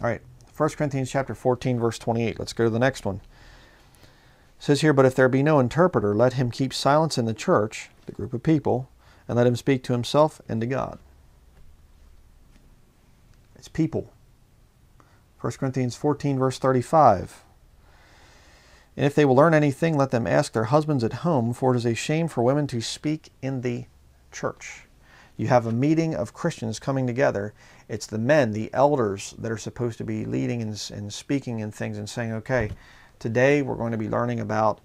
All right, 1 Corinthians chapter 14, verse 28. Let's go to the next one. It says here, But if there be no interpreter, let him keep silence in the church, the group of people, and let him speak to himself and to God. It's people. 1 Corinthians 14, verse 35. And if they will learn anything, let them ask their husbands at home, for it is a shame for women to speak in the church. You have a meeting of Christians coming together. It's the men, the elders, that are supposed to be leading and, and speaking and things and saying, okay, today we're going to be learning about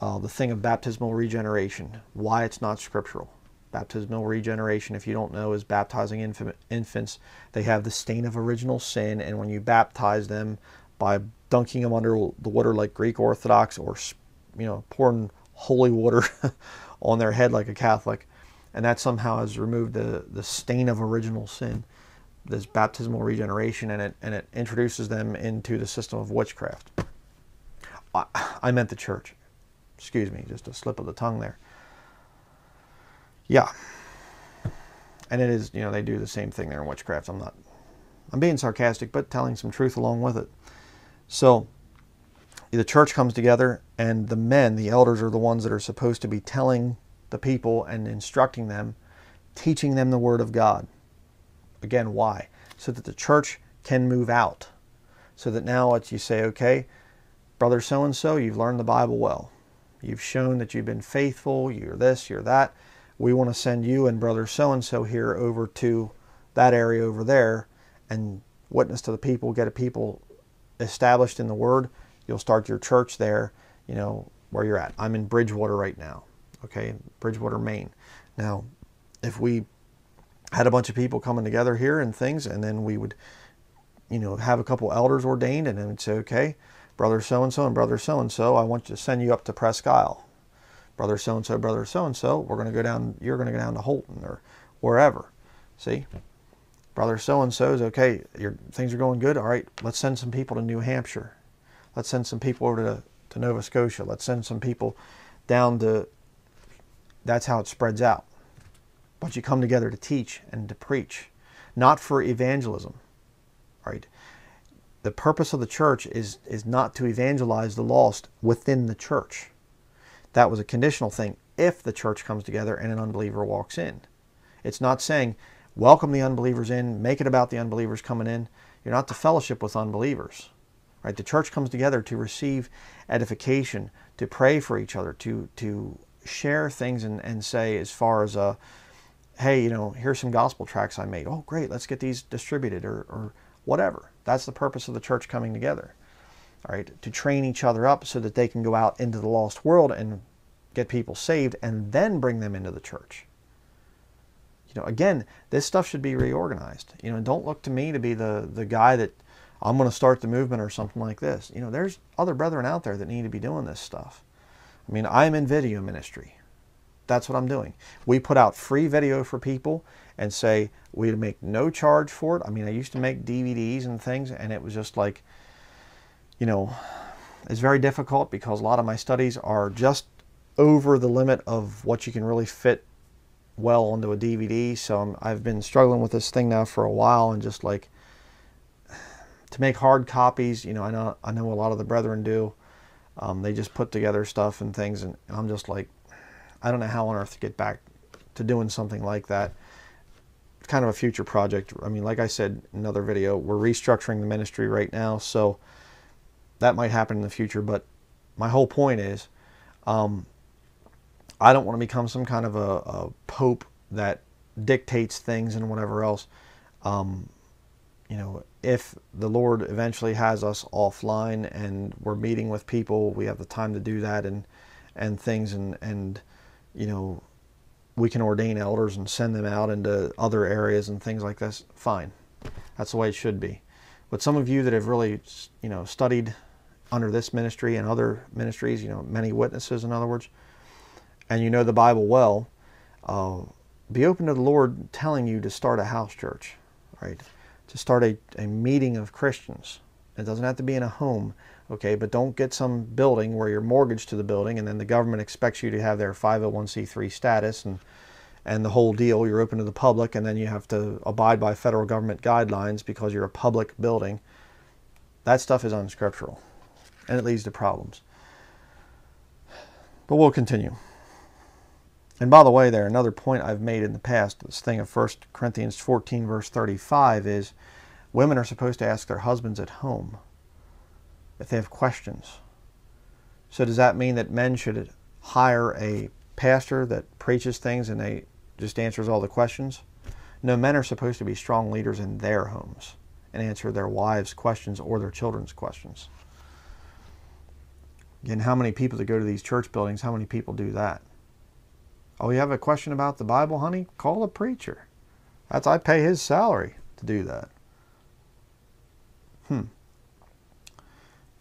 uh, the thing of baptismal regeneration, why it's not scriptural. Baptismal regeneration, if you don't know, is baptizing inf- infants. They have the stain of original sin, and when you baptize them by dunking them under the water like Greek Orthodox or you know pouring holy water on their head like a Catholic, and that somehow has removed the, the stain of original sin, this baptismal regeneration, and it and it introduces them into the system of witchcraft. I, I meant the church. Excuse me, just a slip of the tongue there. Yeah. And it is, you know, they do the same thing there in witchcraft. I'm not, I'm being sarcastic, but telling some truth along with it. So the church comes together, and the men, the elders, are the ones that are supposed to be telling the people and instructing them, teaching them the Word of God. Again, why? So that the church can move out. So that now it's you say, okay, brother so and so, you've learned the Bible well. You've shown that you've been faithful, you're this, you're that. We want to send you and brother so and so here over to that area over there and witness to the people, get a people established in the Word, you'll start your church there, you know, where you're at. I'm in Bridgewater right now, okay, Bridgewater, Maine. Now, if we had a bunch of people coming together here and things, and then we would, you know, have a couple elders ordained, and then we'd say, okay, brother so and so and brother so and so, I want to send you up to Presque Isle. Brother so and so, brother so and so, we're going to go down, you're going to go down to Houlton or wherever. See? brother so and so is okay. Your things are going good. All right, let's send some people to New Hampshire. Let's send some people over to, to Nova Scotia. Let's send some people down to. That's how it spreads out. But you come together to teach and to preach, not for evangelism. Right? The purpose of the church is is not to evangelize the lost within the church. That was a conditional thing if the church comes together and an unbeliever walks in. It's not saying welcome the unbelievers in, make it about the unbelievers coming in. You're not to fellowship with unbelievers. Right? The church comes together to receive edification, to pray for each other, to to share things and, and say as far as uh, hey, you know, here's some gospel tracts I made. Oh great, let's get these distributed or, or whatever. That's the purpose of the church coming together. All right, to train each other up so that they can go out into the lost world and get people saved and then bring them into the church you know, again, this stuff should be reorganized. You know, don't look to me to be the the guy that I'm going to start the movement or something like this. You know, there's other brethren out there that need to be doing this stuff. I mean, I'm in video ministry. That's what I'm doing. We put out free video for people and say we make no charge for it. I mean, I used to make DVDs and things, and it was just like, you know, it's very difficult because a lot of my studies are just over the limit of what you can really fit well onto a DVD. So i have been struggling with this thing now for a while and just like to make hard copies. You know, I know I know a lot of the brethren do. Um, they just put together stuff and things, and I'm just like, I don't know how on earth to get back to doing something like that. It's kind of a future project. I mean, like I said in another video, we're restructuring the ministry right now, so that might happen in the future. But my whole point is, um, I don't want to become some kind of a, a pope that dictates things and whatever else. Um, you know, if the Lord eventually has us offline and we're meeting with people, we have the time to do that and and things and and you know we can ordain elders and send them out into other areas and things like this. Fine, that's the way it should be. But some of you that have really you know studied under this ministry and other ministries, you know, many witnesses, in other words and you know the Bible well, uh, be open to the Lord telling you to start a house church, right? To start a, a meeting of Christians. It doesn't have to be in a home, okay? But don't get some building where you're mortgaged to the building and then the government expects you to have their 501c3 status and and the whole deal. You're open to the public and then you have to abide by federal government guidelines because you're a public building. that stuff is unscriptural and it leads to problems. But we'll continue. And by the way, there, another point I've made in the past, this thing of 1 Corinthians 14, verse 35, is women are supposed to ask their husbands at home if they have questions. So does that mean that men should hire a pastor that preaches things and they just answers all the questions? No, men are supposed to be strong leaders in their homes and answer their wives' questions or their children's questions. Again, how many people that go to these church buildings, how many people do that? Oh, you have a question about the Bible, honey? Call a preacher. That's I pay his salary to do that. Hmm.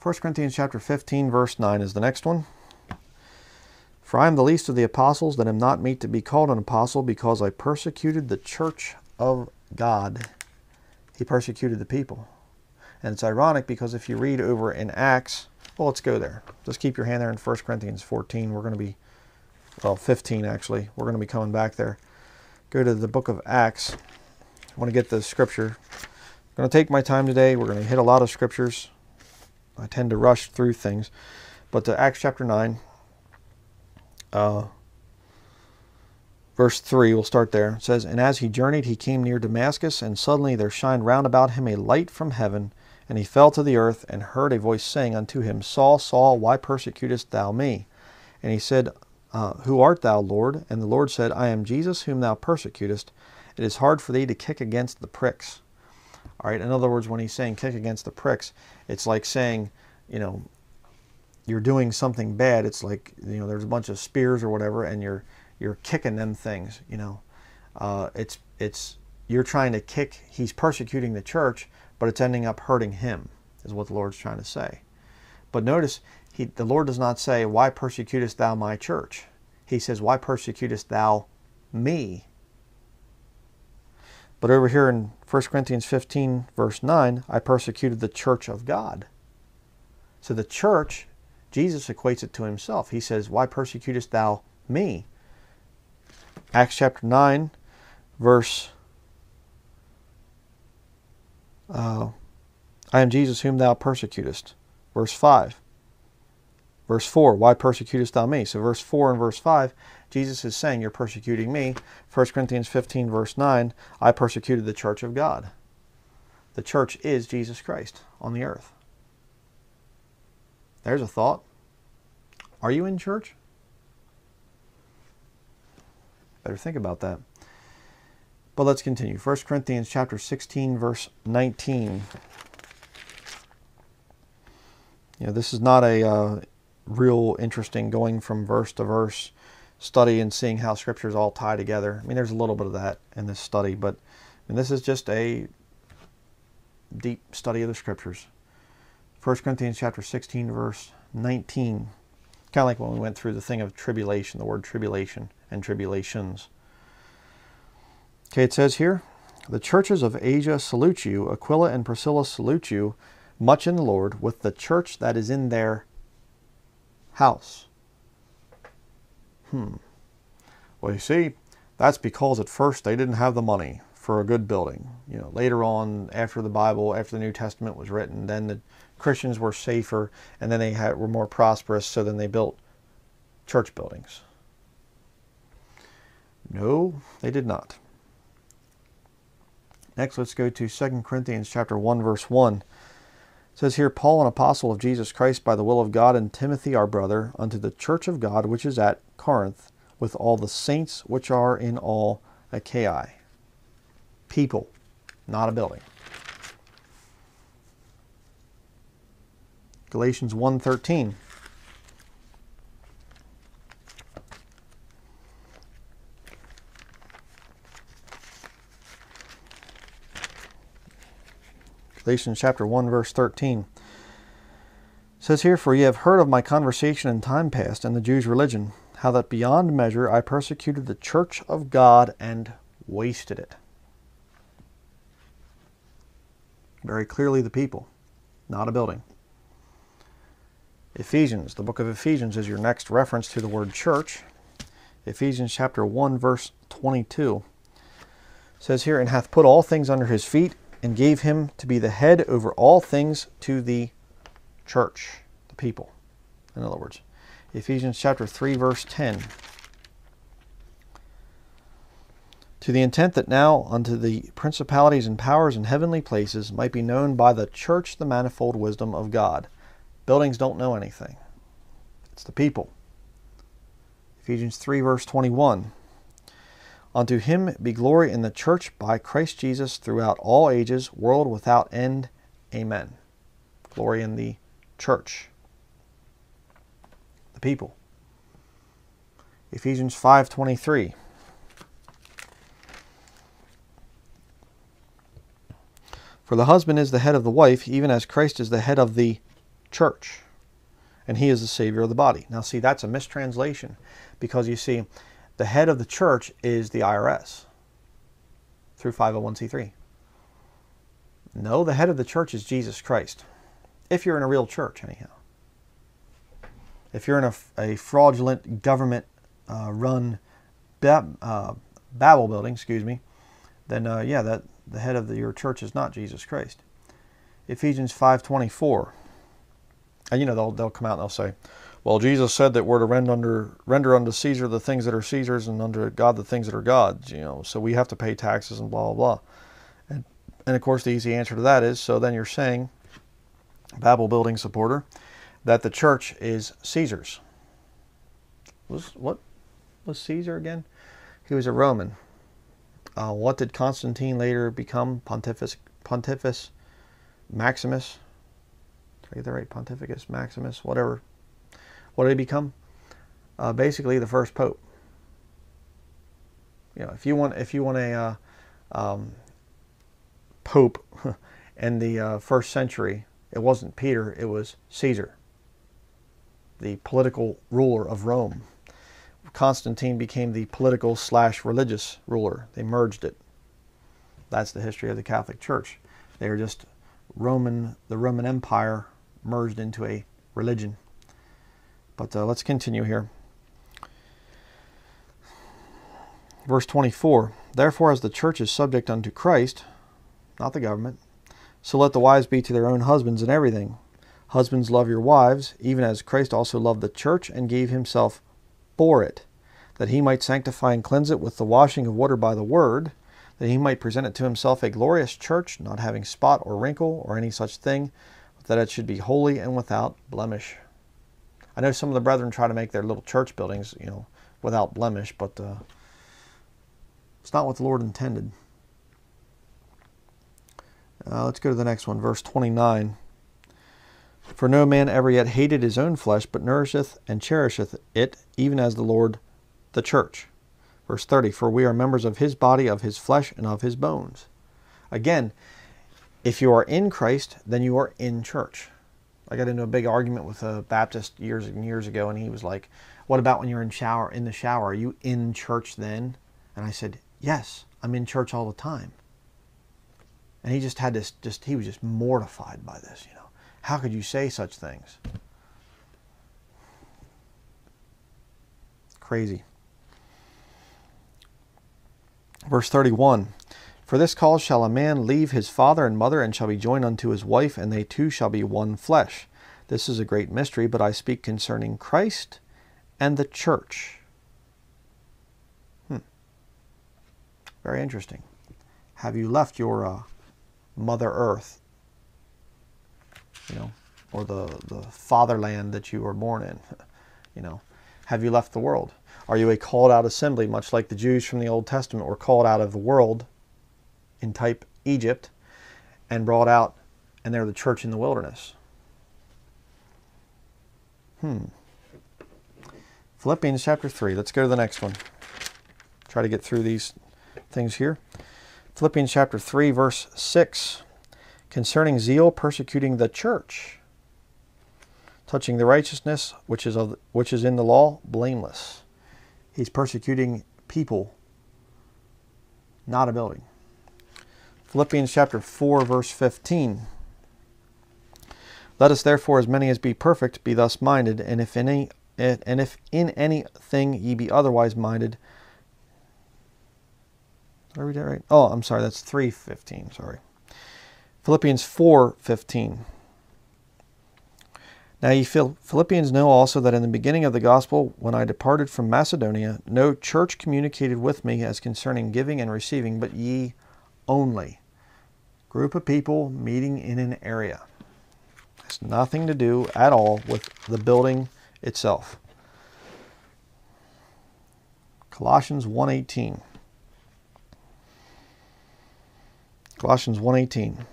1 Corinthians chapter 15 verse 9 is the next one. For I am the least of the apostles that am not meet to be called an apostle because I persecuted the church of God. He persecuted the people. And it's ironic because if you read over in Acts, well, let's go there. Just keep your hand there in 1 Corinthians 14. We're going to be, well, 15 actually. We're going to be coming back there. Go to the book of Acts. I want to get the scripture. I'm going to take my time today. We're going to hit a lot of scriptures. I tend to rush through things. But to Acts chapter 9, uh, verse 3, we'll start there. It says, And as he journeyed, he came near Damascus, and suddenly there shined round about him a light from heaven. And he fell to the earth and heard a voice saying unto him, Saul, Saul, why persecutest thou me? And he said, uh, Who art thou, Lord? And the Lord said, I am Jesus whom thou persecutest. It is hard for thee to kick against the pricks. All right, in other words, when he's saying kick against the pricks, it's like saying, you know, you're doing something bad. It's like, you know, there's a bunch of spears or whatever, and you're you're kicking them things, you know. Uh, it's it's you're trying to kick, he's persecuting the church, but it's ending up hurting him, is what the Lord's trying to say. But notice, he, the Lord does not say, Why persecutest thou my church? He says, Why persecutest thou me? But over here in 1 Corinthians 15, verse 9, I persecuted the church of God. So the church, Jesus equates it to himself. He says, Why persecutest thou me? Acts chapter 9, verse uh, I am Jesus whom thou persecutest. Verse 5. Verse 4, why persecutest thou me? So verse 4 and verse 5, Jesus is saying, You're persecuting me. 1 Corinthians 15, verse 9, I persecuted the church of God. The church is Jesus Christ on the earth. There's a thought. Are you in church? Better think about that. But let's continue. 1 Corinthians chapter 16, verse 19. You know, this is not a uh, real interesting going from verse to verse study and seeing how scriptures all tie together. I mean, there's a little bit of that in this study, but I mean, this is just a deep study of the scriptures. 1 Corinthians chapter 16, verse 19. Kind of like when we went through the thing of tribulation, the word tribulation and tribulations. Okay, it says here, the churches of Asia salute you. Aquila and Priscilla salute you much in the Lord with the church that is in their house. Hmm. Well, you see, that's because at first they didn't have the money for a good building. You know, later on, after the Bible, after the New Testament was written, then the Christians were safer, and then they had, were more prosperous, so then they built church buildings. No, they did not. Next, let's go to 2 Corinthians chapter 1, verse 1. Says here, Paul, an apostle of Jesus Christ by the will of God, and Timothy, our brother, unto the church of God which is at Corinth, with all the saints which are in all Achaia. People, not a building. Galatians 1.13 Galatians chapter 1, verse 13. It says here, For ye have heard of my conversation in time past in the Jews' religion, how that beyond measure I persecuted the church of God and wasted it. Very clearly the people, not a building. Ephesians, the book of Ephesians is your next reference to the word church. Ephesians chapter 1, verse 22 says here, And hath put all things under his feet, and gave him to be the head over all things to the church, the people. In other words, Ephesians chapter 3 verse 10. To the intent that now unto the principalities and powers in heavenly places might be known by the church the manifold wisdom of God. Buildings don't know anything. It's the people. Ephesians 3 verse 21. Unto him be glory in the church by Christ Jesus throughout all ages, world without end. Amen. Glory in the church. The people. Ephesians 5:23. For the husband is the head of the wife, even as Christ is the head of the church, and he is the savior of the body. Now see, that's a mistranslation because you see the head of the church is the IRS through 501c3. No, the head of the church is Jesus Christ. If you're in a real church, anyhow. If you're in a, a fraudulent government uh, run uh, Babel building, excuse me, then uh, yeah, that the head of the, your church is not Jesus Christ. Ephesians 5:24. And you know they'll they'll come out and they'll say, well, Jesus said that we're to render under render unto Caesar the things that are Caesar's and unto God the things that are God's. You know, so we have to pay taxes and blah blah blah. And and of course the easy answer to that is so then you're saying, Babel building supporter, that the church is Caesar's. Was what was Caesar again? He was a Roman. Uh, what did Constantine later become? Pontifex Pontifex Maximus. Did I get right? Pontificus Maximus, whatever what did he become? Uh, basically, the first pope. You know, if you want, if you want a uh, um, pope in the uh, first century, it wasn't Peter; it was Caesar, the political ruler of Rome. Constantine became the political slash religious ruler. They merged it. That's the history of the Catholic Church. They are just Roman, the Roman Empire merged into a religion. But uh, let's continue here. Verse 24 Therefore, as the church is subject unto Christ, not the government, so let the wives be to their own husbands in everything. Husbands, love your wives, even as Christ also loved the church and gave himself for it, that he might sanctify and cleanse it with the washing of water by the word, that he might present it to himself a glorious church, not having spot or wrinkle or any such thing, but that it should be holy and without blemish. I know some of the brethren try to make their little church buildings, you know, without blemish, but uh, it's not what the Lord intended. Uh, let's go to the next one, verse 29. For no man ever yet hated his own flesh, but nourisheth and cherisheth it, even as the Lord the church. Verse 30 For we are members of his body, of his flesh, and of his bones. Again, if you are in Christ, then you are in church. I got into a big argument with a Baptist years and years ago, and he was like, "What about when you're in shower in the shower? Are you in church then?" And I said, "Yes, I'm in church all the time." And he just had this, just he was just mortified by this. You know, how could you say such things? Crazy. Verse 31 for this cause shall a man leave his father and mother, and shall be joined unto his wife, and they two shall be one flesh. This is a great mystery, but I speak concerning Christ and the church. Hmm. Very interesting. Have you left your uh, Mother Earth? You know, or the, the fatherland that you were born in? You know, have you left the world? Are you a called out assembly, much like the Jews from the Old Testament were called out of the world in type Egypt and brought out, and they're the church in the wilderness. Hmm. Philippians chapter 3. Let's go to the next one. Try to get through these things here. Philippians chapter 3, verse 6. Concerning zeal persecuting the church, touching the righteousness which is, of, which is in the law, blameless. He's persecuting people, not a building. Philippians chapter 4, verse 15. Let us therefore, as many as be perfect, be thus minded, and if any and if in anything ye be otherwise minded. Did I read that right? Oh, I'm sorry, that's 315, sorry. Philippians 4:15. Now ye Philippians know also that in the beginning of the gospel, when I departed from Macedonia, no church communicated with me as concerning giving and receiving, but ye only. Group of people meeting in an area. It's nothing to do at all with the building itself. Colossians 1:18. Colossians 1:18.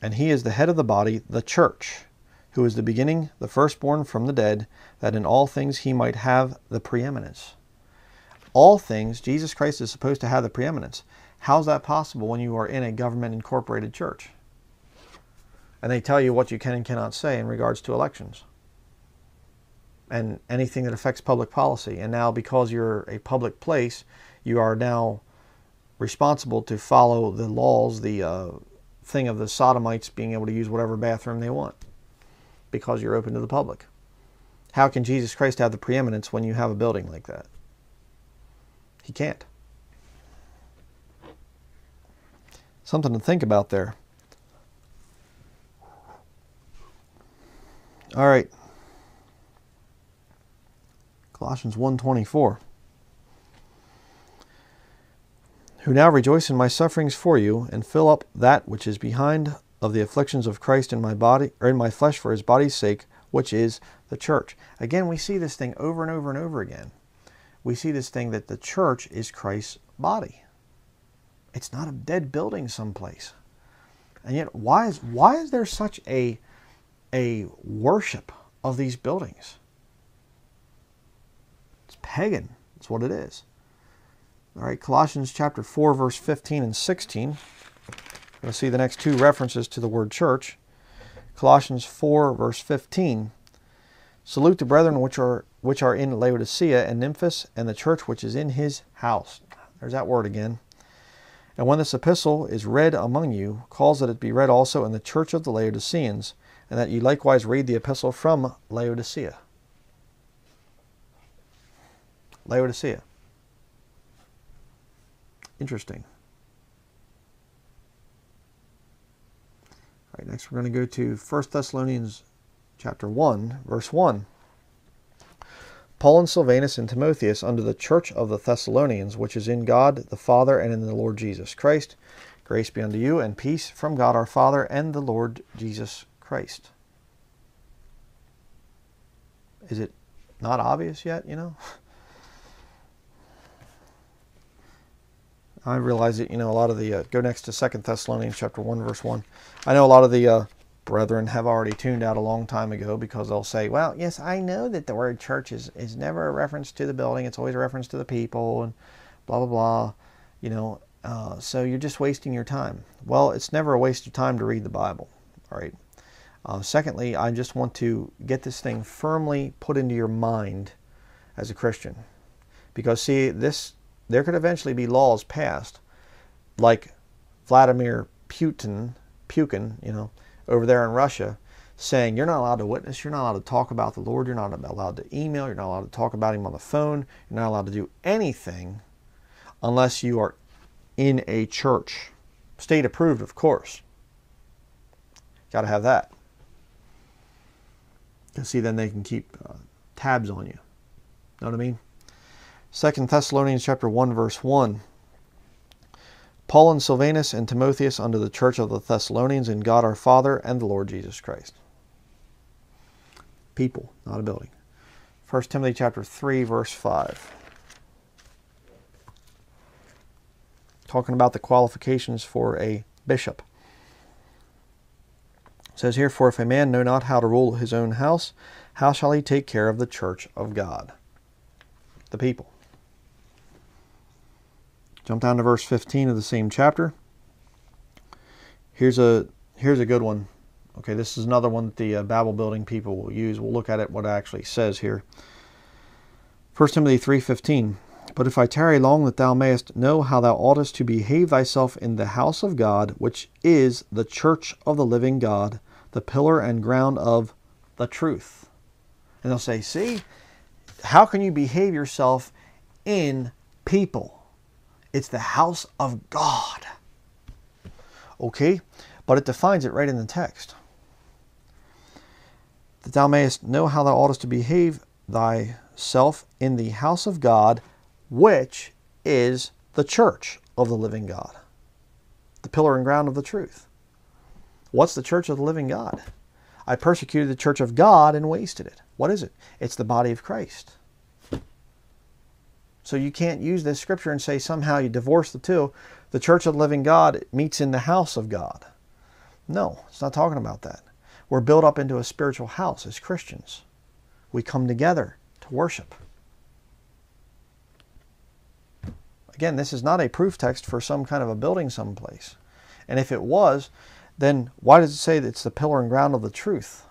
And he is the head of the body, the church who is the beginning, the firstborn from the dead, that in all things he might have the preeminence. All things, Jesus Christ is supposed to have the preeminence. How's that possible when you are in a government incorporated church? And they tell you what you can and cannot say in regards to elections and anything that affects public policy. And now, because you're a public place, you are now responsible to follow the laws, the uh, thing of the sodomites being able to use whatever bathroom they want because you're open to the public. How can Jesus Christ have the preeminence when you have a building like that? He can't. Something to think about there. All right. Colossians 1:24 Who now rejoice in my sufferings for you and fill up that which is behind of the afflictions of Christ in my body or in my flesh for his body's sake, which is the church. Again, we see this thing over and over and over again. We see this thing that the church is Christ's body. It's not a dead building someplace. And yet why is why is there such a a worship of these buildings? It's pagan. That's what it is. All right, Colossians chapter 4 verse 15 and 16. We'll see the next two references to the word church. Colossians 4, verse 15. Salute the brethren which are which are in Laodicea and Nymphas and the church which is in his house. There's that word again. And when this epistle is read among you, cause that it be read also in the church of the Laodiceans, and that ye likewise read the epistle from Laodicea. Laodicea. Interesting. All right, next we're going to go to 1 Thessalonians chapter 1, verse 1. Paul and Silvanus and Timotheus unto the church of the Thessalonians, which is in God the Father and in the Lord Jesus Christ. Grace be unto you and peace from God our Father and the Lord Jesus Christ. Is it not obvious yet, you know? I realize that you know a lot of the uh, go next to Second Thessalonians chapter one verse one. I know a lot of the uh, brethren have already tuned out a long time ago because they'll say, "Well, yes, I know that the word church is is never a reference to the building; it's always a reference to the people and blah blah blah." You know, uh, so you're just wasting your time. Well, it's never a waste of time to read the Bible. All right. Uh, secondly, I just want to get this thing firmly put into your mind as a Christian, because see this there could eventually be laws passed, like Vladimir Putin, Putin, you know, over there in Russia, saying you're not allowed to witness, you're not allowed to talk about the Lord, you're not allowed to email, you're not allowed to talk about Him on the phone, you're not allowed to do anything unless you are in a church. State approved, of course. Got to have that. Because see, then they can keep uh, tabs on you. Know what I mean? Second Thessalonians chapter 1 verse 1. Paul and Silvanus and Timotheus unto the church of the Thessalonians in God our Father and the Lord Jesus Christ. People, not a building. 1 Timothy chapter 3 verse 5. Talking about the qualifications for a bishop. It says here, For if a man know not how to rule his own house, how shall he take care of the church of God? The people. Jump down to verse 15 of the same chapter. Here's a here's a good one. Okay, this is another one that the uh, Babel building people will use. We'll look at it what it actually says here. 1 Timothy 3:15 But if I tarry long that thou mayest know how thou oughtest to behave thyself in the house of God, which is the church of the living God, the pillar and ground of the truth. And they'll say, "See, how can you behave yourself in people?" It's the house of God. Okay? But it defines it right in the text. That thou mayest know how thou oughtest to behave thyself in the house of God, which is the church of the living God, the pillar and ground of the truth. What's the church of the living God? I persecuted the church of God and wasted it. What is it? It's the body of Christ. So you can't use this scripture and say somehow you divorce the two. The church of the living God meets in the house of God. No, it's not talking about that. We're built up into a spiritual house as Christians. We come together to worship. Again, this is not a proof text for some kind of a building someplace. And if it was, then why does it say that it's the pillar and ground of the truth?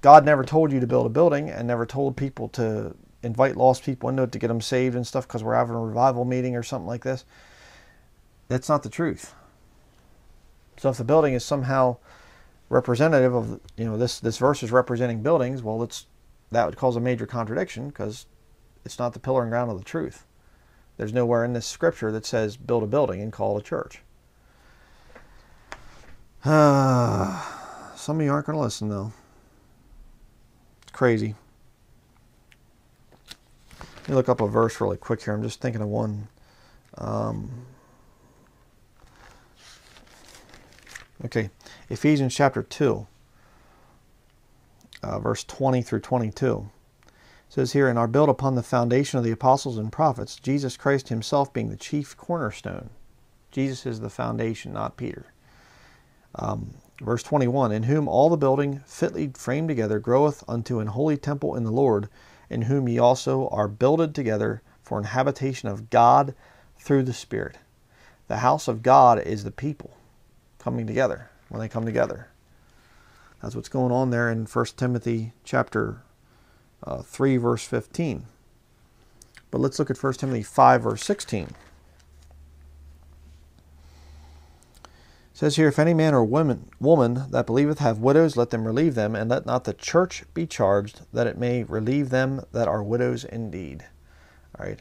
God never told you to build a building and never told people to invite lost people into it to get them saved and stuff because we're having a revival meeting or something like this. That's not the truth. So if the building is somehow representative of you know this this verse is representing buildings, well, it's that would cause a major contradiction because it's not the pillar and ground of the truth. There's nowhere in this scripture that says build a building and call it a church. Uh, some of you aren't going to listen though. It's crazy. Let me look up a verse really quick here. I'm just thinking of one. Um, okay, Ephesians chapter 2, uh, verse 20 through 22. It says here, And are built upon the foundation of the apostles and prophets, Jesus Christ himself being the chief cornerstone. Jesus is the foundation, not Peter. Um, verse 21 In whom all the building fitly framed together groweth unto an holy temple in the Lord, in whom ye also are builded together for an habitation of God through the Spirit. The house of God is the people coming together when they come together. That's what's going on there in 1 Timothy chapter uh, 3 verse 15. But let's look at 1 Timothy 5 verse 16. Says here, if any man or woman, woman that believeth have widows, let them relieve them, and let not the church be charged, that it may relieve them that are widows indeed. All right.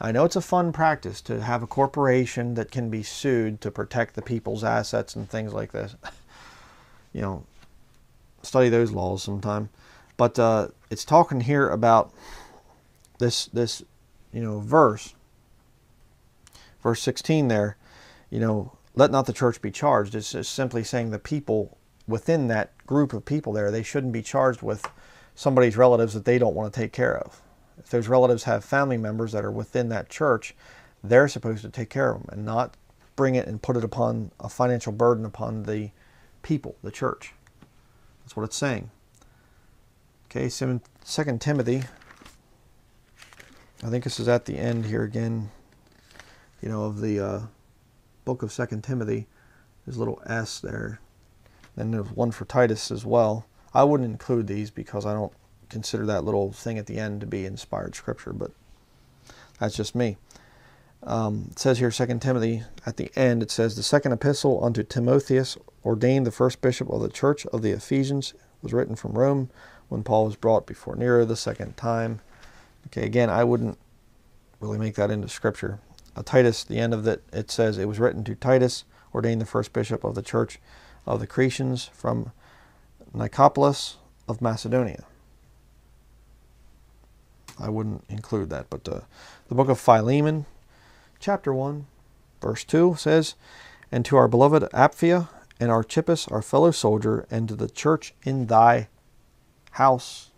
I know it's a fun practice to have a corporation that can be sued to protect the people's assets and things like this. you know, study those laws sometime. But uh, it's talking here about this this you know verse, verse 16 there. You know, let not the church be charged. It's just simply saying the people within that group of people there, they shouldn't be charged with somebody's relatives that they don't want to take care of. If those relatives have family members that are within that church, they're supposed to take care of them and not bring it and put it upon a financial burden upon the people, the church. That's what it's saying. Okay, Second Timothy. I think this is at the end here again, you know, of the uh, book of Second Timothy. There's a little S there. Then there's one for Titus as well. I wouldn't include these because I don't consider that little thing at the end to be inspired scripture, but that's just me. Um, it says here, Second Timothy, at the end, it says, The second epistle unto Timotheus, ordained the first bishop of the church of the Ephesians, was written from Rome when Paul was brought before Nero the second time. Okay, again, I wouldn't really make that into scripture Titus, the end of it, it says, It was written to Titus, ordained the first bishop of the church of the Cretans from Nicopolis of Macedonia. I wouldn't include that, but uh, the book of Philemon, chapter 1, verse 2 says, And to our beloved Apphia and Archippus, our fellow soldier, and to the church in thy house.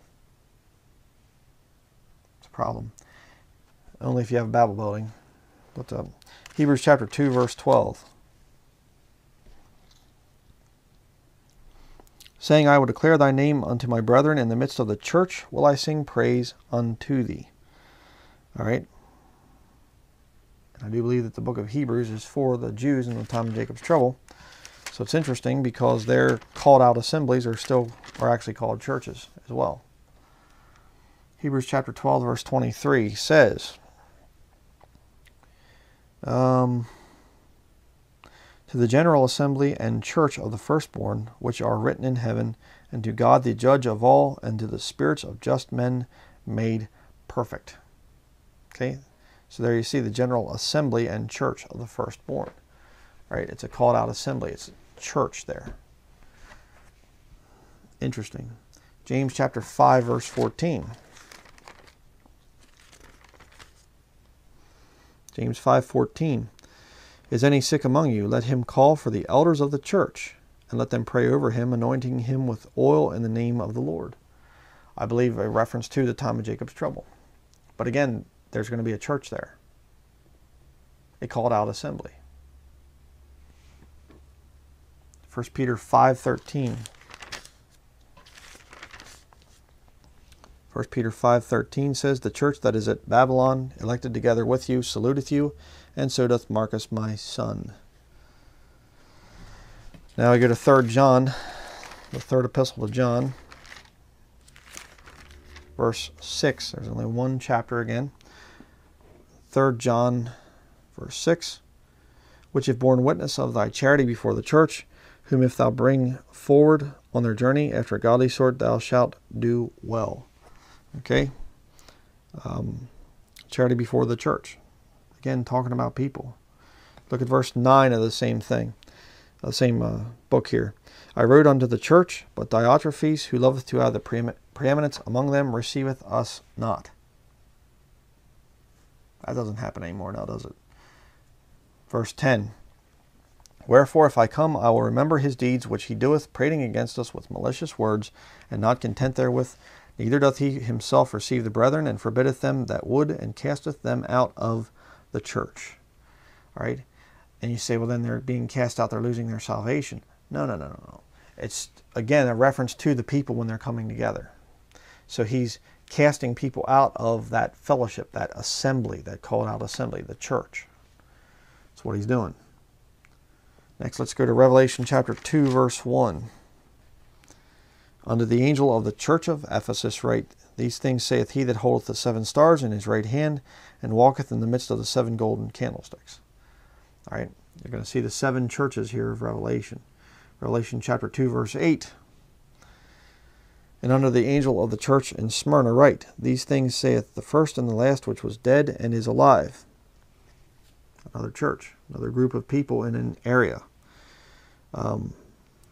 It's a problem. Only if you have a Babel building. But uh, Hebrews chapter 2, verse 12. Saying, I will declare thy name unto my brethren in the midst of the church, will I sing praise unto thee. All right. I do believe that the book of Hebrews is for the Jews in the time of Jacob's trouble. So it's interesting because their called out assemblies are still are actually called churches as well. Hebrews chapter 12 verse 23 says, um, to the general assembly and church of the firstborn, which are written in heaven, and to God the judge of all, and to the spirits of just men made perfect. Okay, so there you see the general assembly and church of the firstborn. Right? It's a called out assembly. It's church there. Interesting. James chapter 5 verse 14. James 5:14 Is any sick among you let him call for the elders of the church and let them pray over him anointing him with oil in the name of the Lord. I believe a reference to the time of Jacob's trouble. But again, there's going to be a church there. A called out assembly. 1 Peter 5:13 1 Peter 5:13 says, "The church that is at Babylon, elected together with you, saluteth you, and so doth Marcus my son." Now we go to 3 John, the third epistle to John, verse 6. There's only one chapter again. 3 John, verse 6, which have borne witness of thy charity before the church, whom if thou bring forward on their journey after a godly sort, thou shalt do well. Okay? Um, charity before the church. Again, talking about people. Look at verse 9 of the same thing, the same uh, book here. I wrote unto the church, but Diotrephes, who loveth to have the preeminence among them, receiveth us not. That doesn't happen anymore now, does it? Verse 10 Wherefore, if I come, I will remember his deeds which he doeth, prating against us with malicious words, and not content therewith, Neither doth he himself receive the brethren, and forbiddeth them that would, and casteth them out of the church. All right? And you say, well, then they're being cast out, they're losing their salvation. No, no, no, no, no. It's, again, a reference to the people when they're coming together. So he's casting people out of that fellowship, that assembly, that called out assembly, the church. That's what he's doing. Next, let's go to Revelation chapter 2, verse 1. Unto the angel of the church of Ephesus write, These things saith he that holdeth the seven stars in his right hand, and walketh in the midst of the seven golden candlesticks. All right, you're going to see the seven churches here of Revelation. Revelation chapter 2, verse 8. And under the angel of the church in Smyrna write, These things saith the first and the last which was dead and is alive. Another church, another group of people in an area. Um,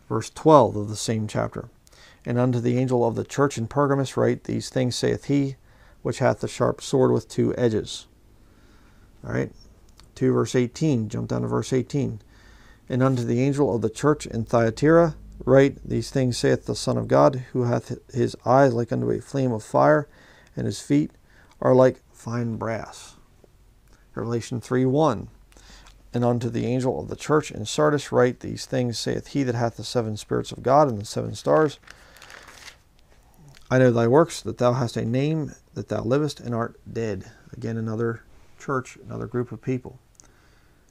verse 12 of the same chapter. And unto the angel of the church in Pergamos write, These things saith he, which hath the sharp sword with two edges. All right, 2 verse 18, jump down to verse 18. And unto the angel of the church in Thyatira write, These things saith the Son of God, who hath his eyes like unto a flame of fire, and his feet are like fine brass. Revelation 3 1. And unto the angel of the church in Sardis write, These things saith he that hath the seven spirits of God and the seven stars. I know thy works, that thou hast a name, that thou livest and art dead. Again, another church, another group of people.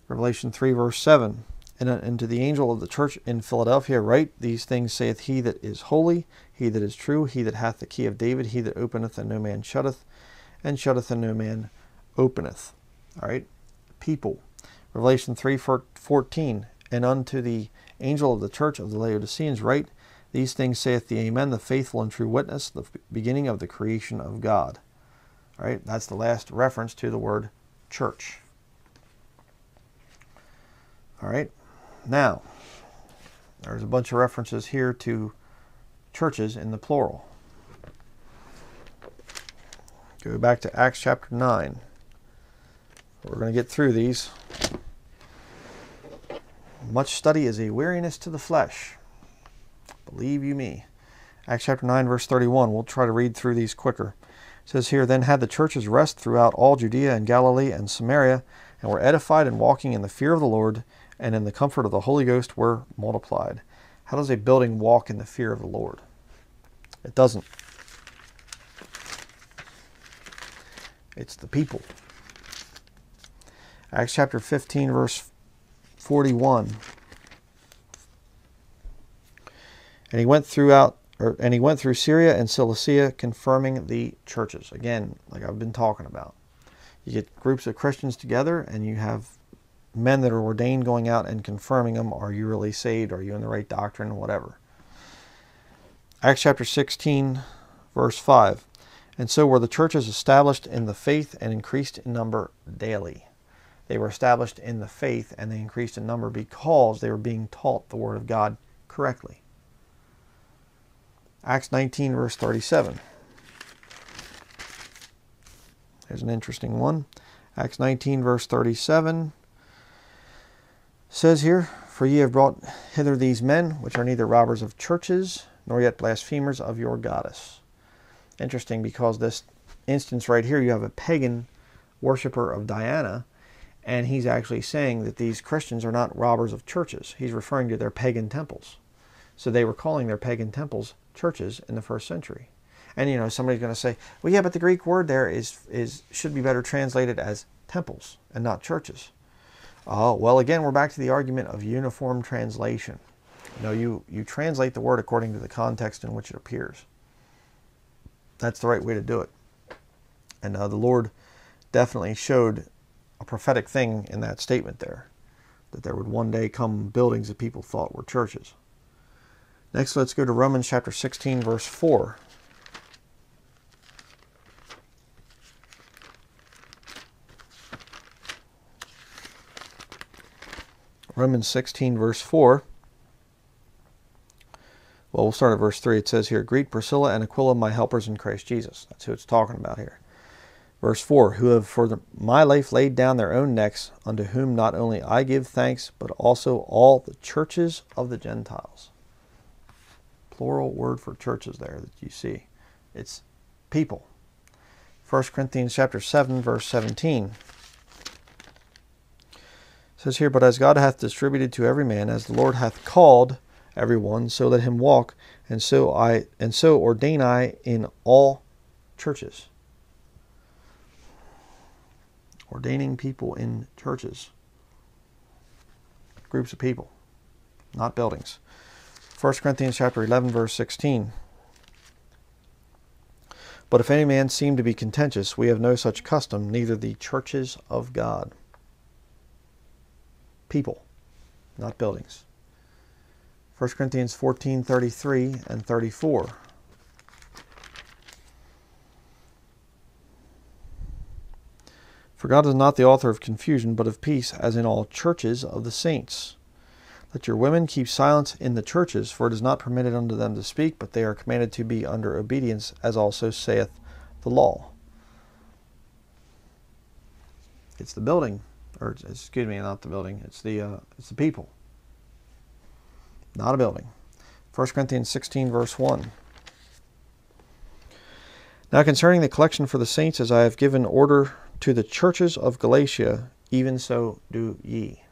Revelation 3, verse 7. And uh, unto the angel of the church in Philadelphia write, These things saith he that is holy, he that is true, he that hath the key of David, he that openeth and no man shutteth, and shutteth and no man openeth. All right, people. Revelation 3, 14. And unto the angel of the church of the Laodiceans write, these things saith the Amen, the faithful and true witness, the beginning of the creation of God. All right, that's the last reference to the word church. All right, now there's a bunch of references here to churches in the plural. Go back to Acts chapter 9. We're going to get through these. Much study is a weariness to the flesh. Believe you me. Acts chapter 9, verse 31. We'll try to read through these quicker. It says here, Then had the churches rest throughout all Judea and Galilee and Samaria, and were edified and walking in the fear of the Lord, and in the comfort of the Holy Ghost were multiplied. How does a building walk in the fear of the Lord? It doesn't. It's the people. Acts chapter 15, verse 41. And he went throughout or, and he went through Syria and Cilicia confirming the churches. Again, like I've been talking about. You get groups of Christians together and you have men that are ordained going out and confirming them. Are you really saved? Are you in the right doctrine? Whatever. Acts chapter 16, verse 5. And so were the churches established in the faith and increased in number daily. They were established in the faith and they increased in number because they were being taught the Word of God correctly. Acts 19, verse 37. There's an interesting one. Acts 19, verse 37 says here, For ye have brought hither these men, which are neither robbers of churches, nor yet blasphemers of your goddess. Interesting because this instance right here, you have a pagan worshiper of Diana, and he's actually saying that these Christians are not robbers of churches. He's referring to their pagan temples. So they were calling their pagan temples churches in the first century. And you know, somebody's going to say, "Well, yeah, but the Greek word there is is should be better translated as temples and not churches." Oh, well, again, we're back to the argument of uniform translation. You know, you you translate the word according to the context in which it appears. That's the right way to do it. And uh, the Lord definitely showed a prophetic thing in that statement there, that there would one day come buildings that people thought were churches. Next, let's go to Romans chapter 16, verse 4. Romans 16, verse 4. Well, we'll start at verse 3. It says here, Greet Priscilla and Aquila, my helpers in Christ Jesus. That's who it's talking about here. Verse 4 Who have for the, my life laid down their own necks, unto whom not only I give thanks, but also all the churches of the Gentiles. Plural word for churches there that you see. It's people. 1 Corinthians chapter 7, verse 17 says here, But as God hath distributed to every man, as the Lord hath called every one, so let him walk, and so I and so ordain I in all churches. Ordaining people in churches. Groups of people, not buildings. 1 Corinthians chapter 11 verse 16. But if any man seem to be contentious, we have no such custom, neither the churches of God people, not buildings. 1 Corinthians 14 33 and 34. For God is not the author of confusion, but of peace, as in all churches of the saints. Let your women keep silence in the churches, for it is not permitted unto them to speak, but they are commanded to be under obedience, as also saith the law. It's the building or excuse me, not the building. It's the uh, it's the people, not a building. 1 Corinthians 16, verse 1. Now concerning the collection for the saints, as I have given order to the churches of Galatia, even so do ye.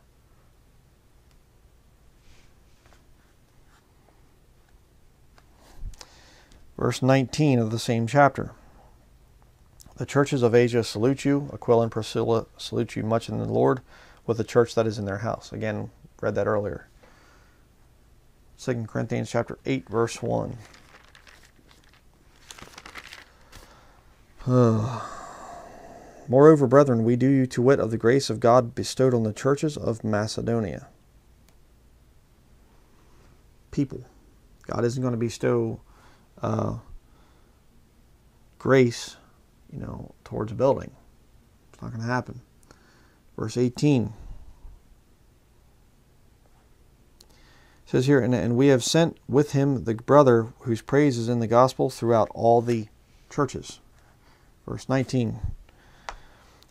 Verse 19 of the same chapter. The churches of Asia salute you. Aquila and Priscilla salute you much in the Lord with the church that is in their house. Again, read that earlier. 2 Corinthians chapter 8 verse 1. Moreover, brethren, we do you to wit of the grace of God bestowed on the churches of Macedonia. People. God isn't going to bestow uh, grace you know, towards a building. It's not going to happen. Verse 18 says here, and, and we have sent with him the brother whose praise is in the gospel throughout all the churches. Verse 19.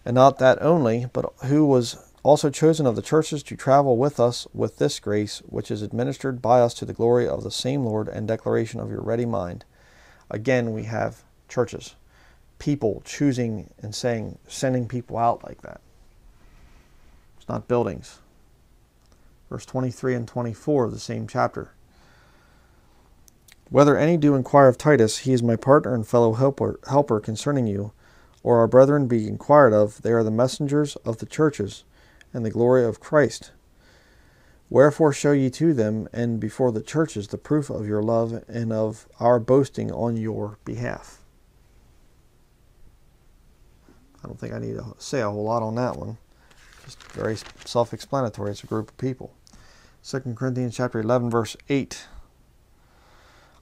And not that only, but who was also chosen of the churches to travel with us with this grace, which is administered by us to the glory of the same Lord and declaration of your ready mind. Again, we have churches people choosing and saying, sending people out like that. It's not buildings. Verse 23 and 24 of the same chapter. Whether any do inquire of Titus, he is my partner and fellow helper, helper concerning you, or our brethren be inquired of, they are the messengers of the churches, and the glory of Christ. Wherefore show ye to them and before the churches the proof of your love and of our boasting on your behalf. I don't think I need to say a whole lot on that one. Just very self-explanatory. It's a group of people. 2 Corinthians chapter 11, verse 8.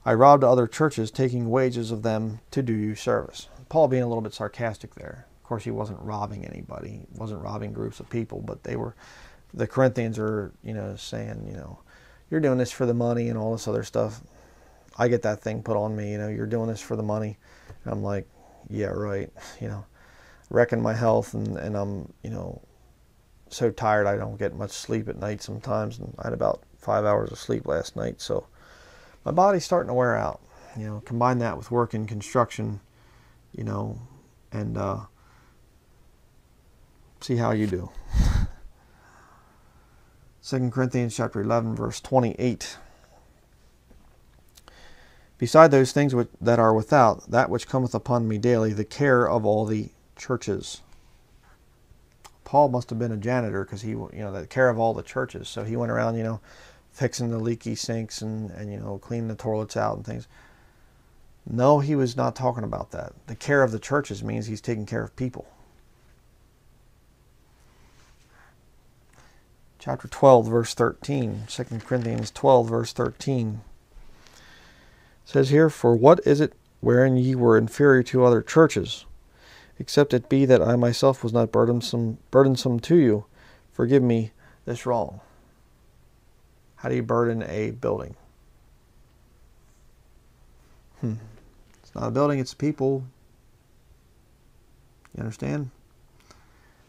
I robbed other churches, taking wages of them to do you service. Paul being a little bit sarcastic there. Course, he wasn't robbing anybody. He wasn't robbing groups of people, but they were. The Corinthians are, you know, saying, you know, you're doing this for the money and all this other stuff. I get that thing put on me, you know, you're doing this for the money. And I'm like, yeah, right. You know, wrecking my health and, and I'm, you know, so tired I don't get much sleep at night sometimes. And I had about five hours of sleep last night. So my body's starting to wear out. You know, combine that with work in construction, you know, and uh, see how you do. 2 Corinthians chapter 11 verse 28 Beside those things which, that are without that which cometh upon me daily the care of all the churches Paul must have been a janitor because he you know the care of all the churches so he went around you know fixing the leaky sinks and and you know cleaning the toilets out and things no, he was not talking about that. The care of the churches means he's taking care of people. Chapter 12, verse 13. 2 Corinthians 12, verse 13. says here, For what is it wherein ye were inferior to other churches? Except it be that I myself was not burdensome, burdensome to you. Forgive me this wrong. How do you burden a building? Hmm It's not a building, it's people. You understand?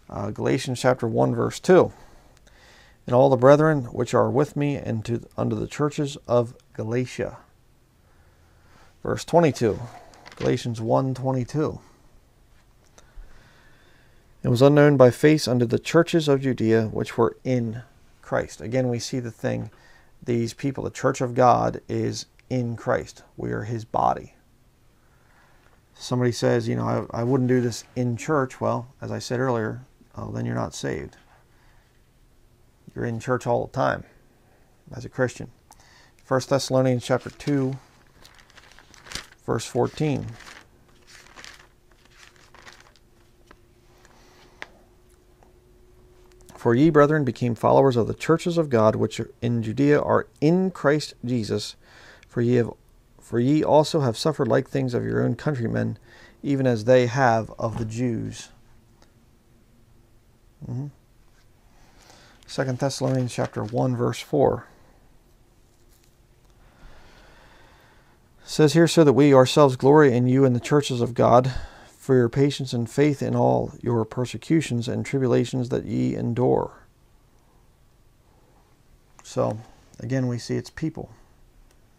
Uh, Galatians chapter 1, verse 2. And all the brethren which are with me and to, unto the churches of Galatia. Verse 22. Galatians 1 22. It was unknown by face unto the churches of Judea which were in Christ. Again, we see the thing. These people, the church of God, is in Christ. We are his body somebody says, you know, I, I wouldn't do this in church, well, as I said earlier, oh, then you're not saved. You're in church all the time as a Christian. 1 Thessalonians chapter 2, verse 14. For ye, brethren, became followers of the churches of God which in Judea are in Christ Jesus, for ye have for ye also have suffered like things of your own countrymen, even as they have of the Jews. Mm-hmm. 2 Thessalonians chapter 1 verse 4 says here so that we ourselves glory in you and the churches of God for your patience and faith in all your persecutions and tribulations that ye endure. So again we see it's people,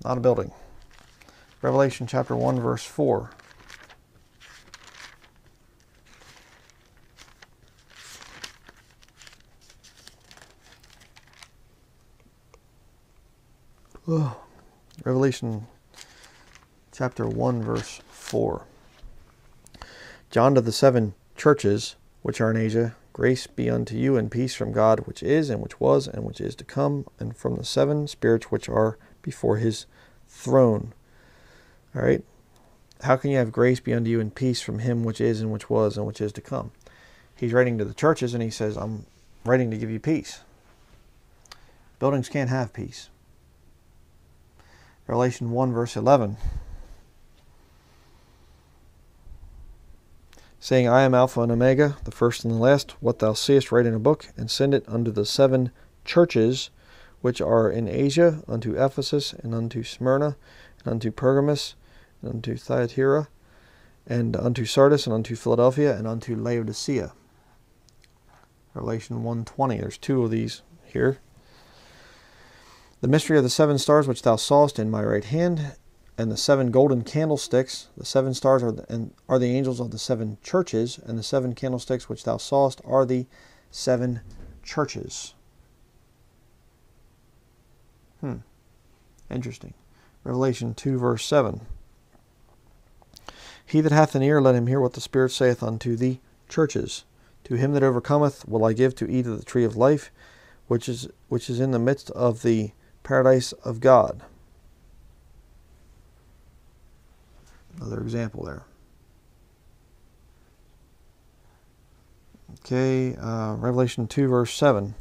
not a building. Revelation chapter 1, verse 4. Oh, Revelation chapter 1, verse 4. John to the seven churches which are in Asia, grace be unto you and peace from God, which is, and which was, and which is to come, and from the seven spirits which are before his throne all right? How can you have grace be unto you and peace from him which is and which was and which is to come? He's writing to the churches and he says, I'm writing to give you peace. Buildings can't have peace. Revelation 1, verse 11. Saying, I am Alpha and Omega, the first and the last. What thou seest, write in a book, and send it unto the seven churches which are in Asia, unto Ephesus, and unto Smyrna, and unto Pergamos, and unto Thyatira, and unto Sardis, and unto Philadelphia, and unto Laodicea. Revelation 1.20, there's two of these here. The mystery of the seven stars which thou sawest in my right hand, and the seven golden candlesticks. The seven stars are the, and are the angels of the seven churches, and the seven candlesticks which thou sawest are the seven churches. Hmm. Interesting. Revelation 2, verse 7. He that hath an ear, let him hear what the Spirit saith unto the churches. To him that overcometh will I give to eat of the tree of life, which is which is in the midst of the paradise of God. Another example there. Okay, uh, Revelation 2, verse 7.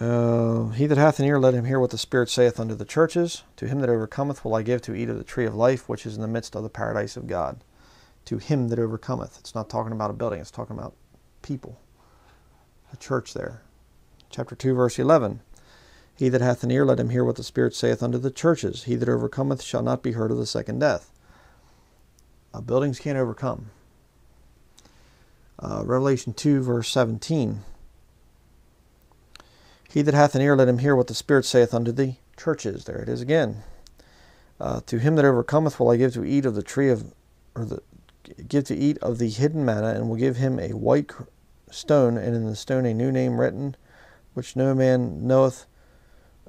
Uh, he that hath an ear, let him hear what the Spirit saith unto the churches. To him that overcometh will I give to eat of the tree of life, which is in the midst of the paradise of God. To him that overcometh. It's not talking about a building, it's talking about people. The church there. Chapter 2, verse 11. He that hath an ear, let him hear what the Spirit saith unto the churches. He that overcometh shall not be hurt of the second death. Uh, buildings can't overcome. Uh, Revelation 2, verse 17. He that hath an ear, let him hear what the Spirit saith unto the churches. There it is again. Uh, to him that overcometh will I give to eat of the tree of, or the, give to eat of the hidden manna, and will give him a white stone, and in the stone a new name written, which no man knoweth,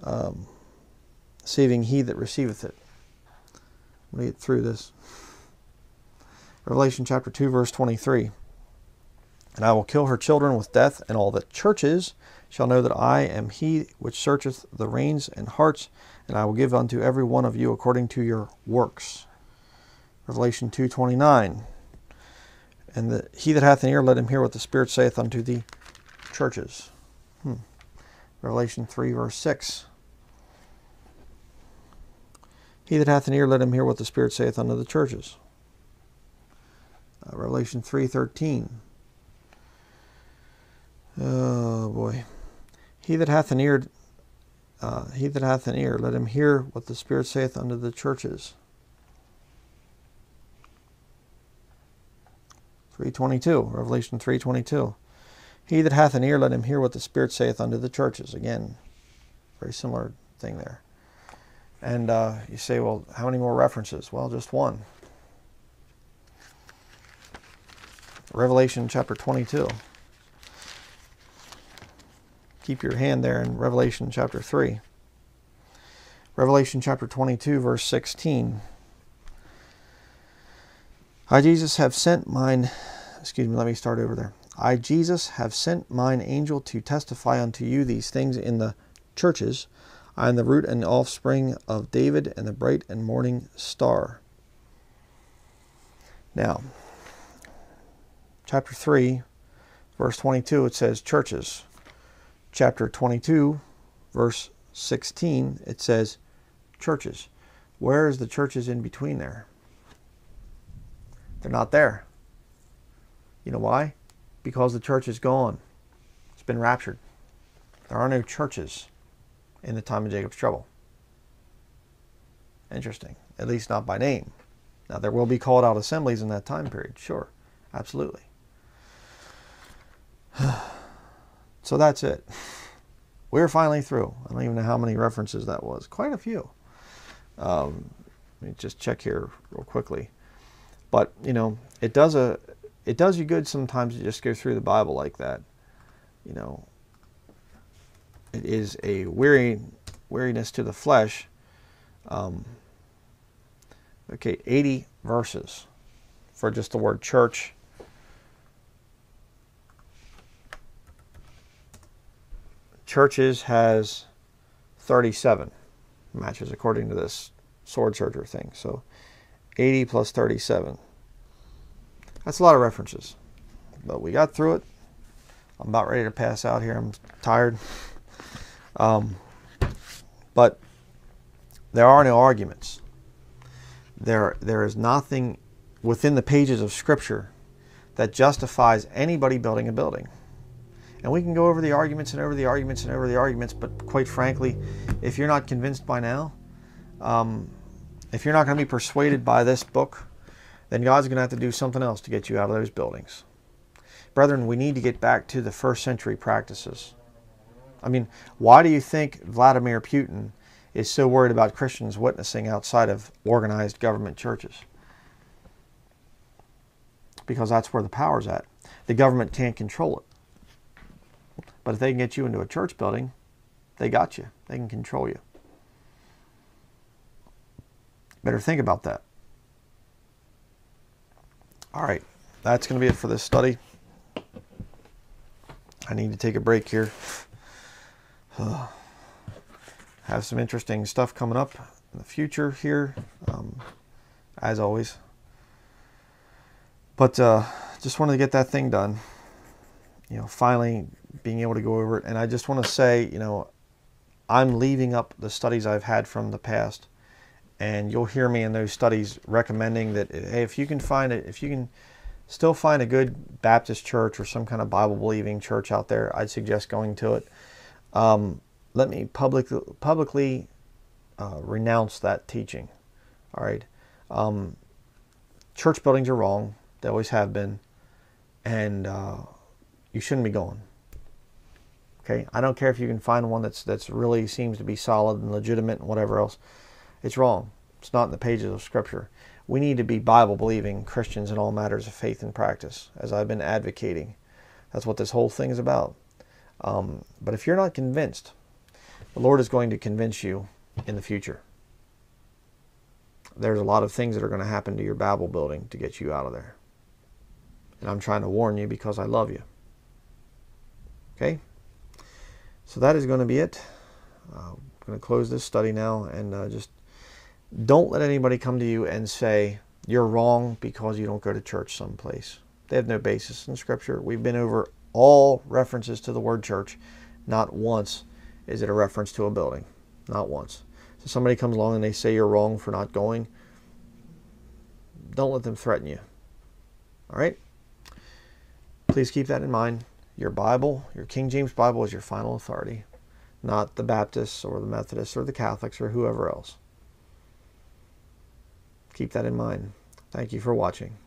um, saving he that receiveth it. Let me get through this. Revelation chapter 2, verse 23. And I will kill her children with death, and all the churches shall know that I am he which searcheth the reins and hearts, and I will give unto every one of you according to your works. Revelation 2.29 And the, he that hath an ear, let him hear what the Spirit saith unto the churches. Hmm. Revelation 3, verse 6. He that hath an ear, let him hear what the Spirit saith unto the churches. Uh, Revelation 3.13 Oh boy. He that hath an ear, uh, he that hath an ear, let him hear what the Spirit saith unto the churches. 322, Revelation 322. He that hath an ear, let him hear what the Spirit saith unto the churches. Again, very similar thing there. And uh, you say, well, how many more references? Well, just one. Revelation chapter 22 keep your hand there in Revelation chapter 3. Revelation chapter 22, verse 16. I, Jesus, have sent mine, excuse me, let me start over there. I, Jesus, have sent mine angel to testify unto you these things in the churches. I am the root and offspring of David and the bright and morning star. Now, chapter 3, verse 22, it says churches chapter 22, verse 16, it says churches. Where is the churches in between there? They're not there. You know why? Because the church is gone. It's been raptured. There are no churches in the time of Jacob's trouble. Interesting. At least not by name. Now, there will be called out assemblies in that time period. Sure. Absolutely. So that's it. We're finally through. I don't even know how many references that was. Quite a few. Um, let me just check here real quickly. But you know, it does a it does you good sometimes to just go through the Bible like that. You know, it is a weary weariness to the flesh. Um, okay, 80 verses for just the word church churches has 37 matches according to this SwordSearcher thing. So 80 plus 37. That's a lot of references. But we got through it. I'm about ready to pass out here. I'm tired. Um, but there are no arguments. There, there is nothing within the pages of Scripture that justifies anybody building a building. And we can go over the arguments and over the arguments and over the arguments, but quite frankly, if you're not convinced by now, um, if you're not going to be persuaded by this book, then God's going to have to do something else to get you out of those buildings. Brethren, we need to get back to the first century practices. I mean, why do you think Vladimir Putin is so worried about Christians witnessing outside of organized government churches? Because that's where the power's at. The government can't control it. But if they can get you into a church building, they got you. They can control you. Better think about that. All right, that's going to be it for this study. I need to take a break here. Have some interesting stuff coming up in the future here, um, as always. But uh, just wanted to get that thing done. You know, finally being able to go over it. And I just want to say, you know, I'm leaving up the studies I've had from the past, and you'll hear me in those studies recommending that hey, if you can find it, if you can still find a good Baptist church or some kind of Bible believing church out there, I'd suggest going to it. Um, let me public, publicly uh, renounce that teaching. All right. Um, church buildings are wrong. They always have been. And uh, you shouldn't be going. Okay. I don't care if you can find one that's that's really seems to be solid and legitimate and whatever else. It's wrong. It's not in the pages of Scripture. We need to be Bible believing Christians in all matters of faith and practice, as I've been advocating. That's what this whole thing is about. Um, but if you're not convinced, the Lord is going to convince you in the future. There's a lot of things that are going to happen to your Bible building to get you out of there. And I'm trying to warn you because I love you. Okay? So that is going to be it. I'm going to close this study now and uh, just don't let anybody come to you and say you're wrong because you don't go to church someplace. They have no basis in Scripture. We've been over all references to the word church. Not once is it a reference to a building. Not once. So somebody comes along and they say you're wrong for not going. Don't let them threaten you. All right? Please keep that in mind. Your Bible, your King James Bible is your final authority, not the Baptists or the Methodists or the Catholics or whoever else. Keep that in mind. Thank you for watching.